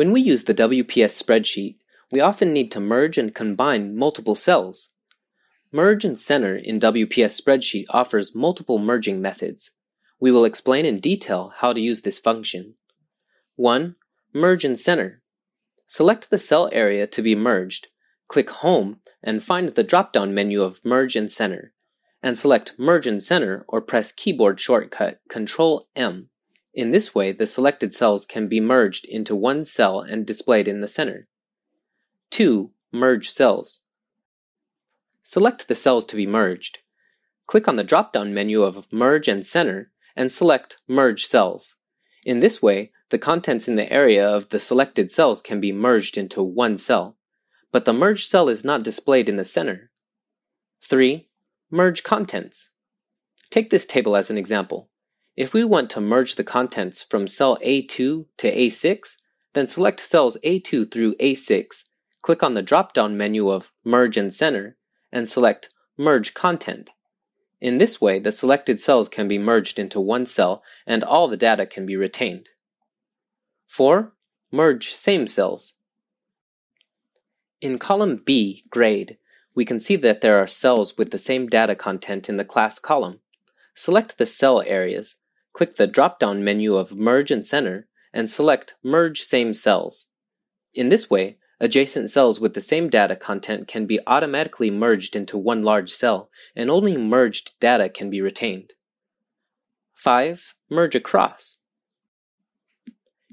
When we use the WPS spreadsheet, we often need to merge and combine multiple cells. Merge and Center in WPS spreadsheet offers multiple merging methods. We will explain in detail how to use this function. 1. Merge and Center. Select the cell area to be merged, click Home, and find the drop-down menu of Merge and Center, and select Merge and Center or press keyboard shortcut Ctrl M. In this way, the selected cells can be merged into one cell and displayed in the center. 2. Merge cells. Select the cells to be merged. Click on the drop-down menu of Merge and Center and select Merge Cells. In this way, the contents in the area of the selected cells can be merged into one cell, but the merged cell is not displayed in the center. 3. Merge contents. Take this table as an example. If we want to merge the contents from cell A2 to A6, then select cells A2 through A6, click on the drop-down menu of Merge and Center, and select Merge Content. In this way, the selected cells can be merged into one cell and all the data can be retained. 4. Merge same cells. In column B, Grade, we can see that there are cells with the same data content in the class column. Select the cell areas, click the drop-down menu of Merge and Center, and select Merge Same Cells. In this way, adjacent cells with the same data content can be automatically merged into one large cell, and only merged data can be retained. 5. Merge across.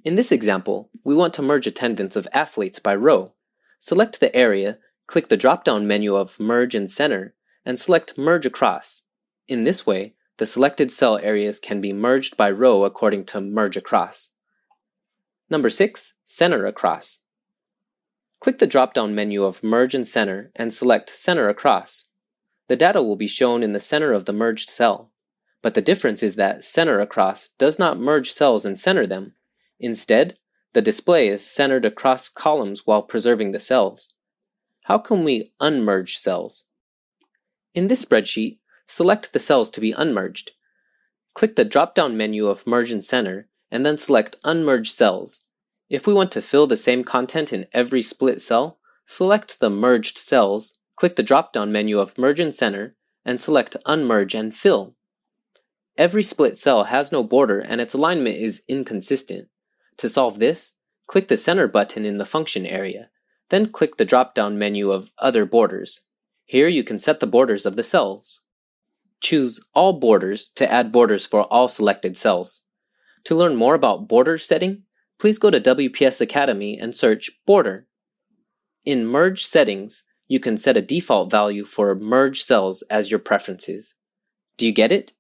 In this example, we want to merge attendance of athletes by row. Select the area, click the drop-down menu of Merge and Center, and select Merge Across. In this way, the selected cell areas can be merged by row according to merge across. Number 6. Center across. Click the drop-down menu of Merge and Center and select Center across. The data will be shown in the center of the merged cell, but the difference is that Center across does not merge cells and center them. Instead, the display is centered across columns while preserving the cells. How can we unmerge cells? In this spreadsheet, select the cells to be unmerged. Click the drop-down menu of Merge and Center, and then select Unmerge Cells. If we want to fill the same content in every split cell, select the merged cells, click the drop-down menu of Merge and Center, and select Unmerge and Fill. Every split cell has no border and its alignment is inconsistent. To solve this, click the Center button in the function area, then click the drop-down menu of Other Borders. Here you can set the borders of the cells. Choose All Borders to add borders for all selected cells. To learn more about border setting, please go to WPS Academy and search Border. In Merge Settings, you can set a default value for merge cells as your preferences. Do you get it?